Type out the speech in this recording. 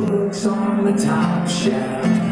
books on the top shelf.